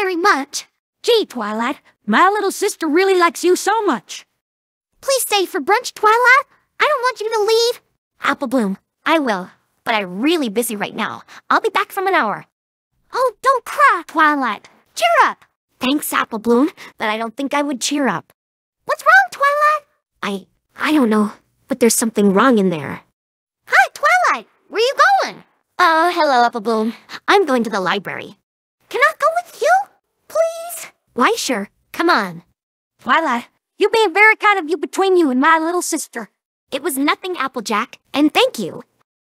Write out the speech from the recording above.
very much. Gee, Twilight, my little sister really likes you so much. Please stay for brunch, Twilight. I don't want you to leave. Apple Bloom, I will, but I'm really busy right now. I'll be back from an hour. Oh, don't cry, Twilight. Cheer up. Thanks, Apple Bloom, but I don't think I would cheer up. What's wrong, Twilight? I, I don't know, but there's something wrong in there. Hi, Twilight. Where are you going? Oh, hello, Apple Bloom. I'm going to the library. Can I go with? Why, sure. Come on. Voila. you being very kind of you between you and my little sister. It was nothing, Applejack, and thank you.